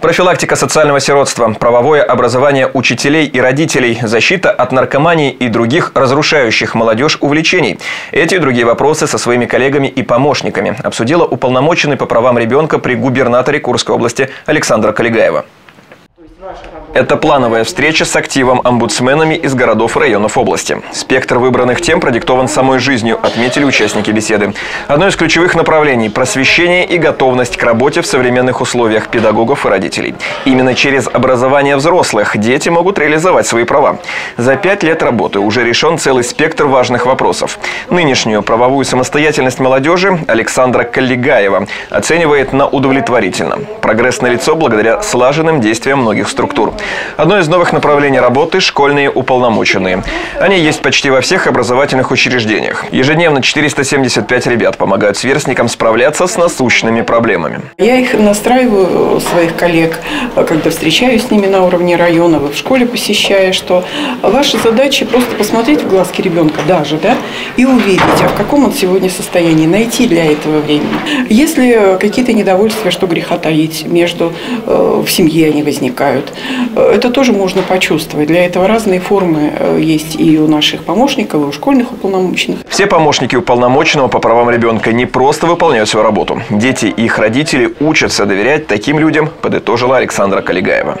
Профилактика социального сиротства, правовое образование учителей и родителей, защита от наркомании и других разрушающих молодежь увлечений. Эти и другие вопросы со своими коллегами и помощниками обсудила уполномоченный по правам ребенка при губернаторе Курской области Александра Калигаева. Это плановая встреча с активом омбудсменами из городов и районов области. Спектр выбранных тем продиктован самой жизнью, отметили участники беседы. Одно из ключевых направлений – просвещение и готовность к работе в современных условиях педагогов и родителей. Именно через образование взрослых дети могут реализовать свои права. За пять лет работы уже решен целый спектр важных вопросов. Нынешнюю правовую самостоятельность молодежи Александра Каллигаева оценивает на удовлетворительно. Прогресс налицо благодаря слаженным действиям многих структур. Одно из новых направлений работы – школьные уполномоченные. Они есть почти во всех образовательных учреждениях. Ежедневно 475 ребят помогают сверстникам справляться с насущными проблемами. Я их настраиваю, своих коллег, когда встречаюсь с ними на уровне района, в школе посещая, что ваша задача просто посмотреть в глазки ребенка даже, да, и увидеть, а в каком он сегодня состоянии, найти для этого времени. Если какие-то недовольствия, что греха таить, между э, в семье они возникают, это тоже можно почувствовать. Для этого разные формы э, есть и у наших помощников, и у школьных уполномоченных. Все помощники уполномоченного по правам ребенка не просто выполняют свою работу. Дети и их родители учатся доверять таким людям, подытожила Александра Калигаева.